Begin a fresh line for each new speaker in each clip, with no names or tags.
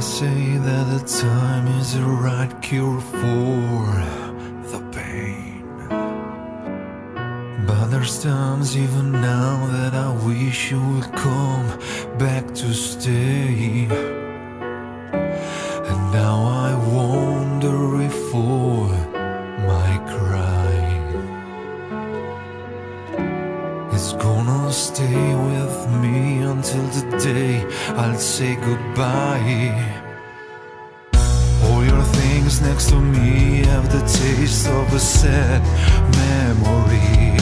say that the time is the right cure for the pain. But there's times even now that I wish you would come back to stay. I'll say goodbye. All your things next to me have the taste of a sad memory.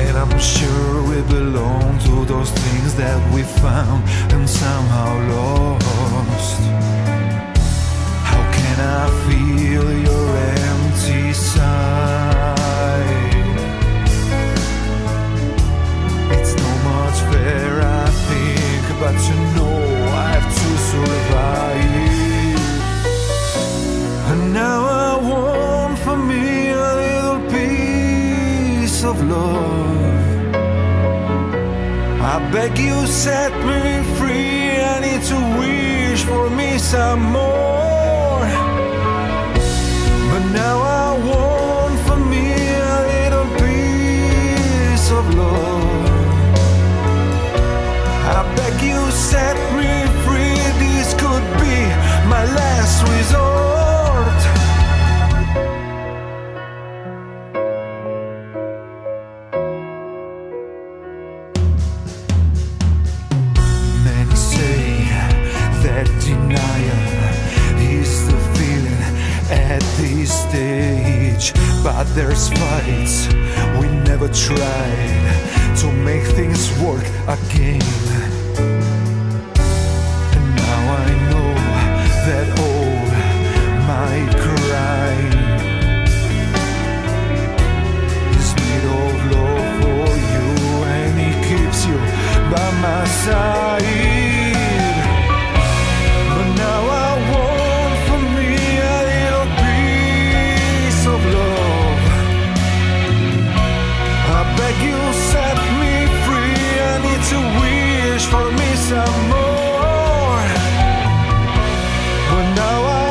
And I'm sure we belong to those things that we found and somehow lost. How can I feel your of love. I beg you, set me free. I need to wish for me some more. Stage. But there's fights we never tried to make things work again. For me some more. But now I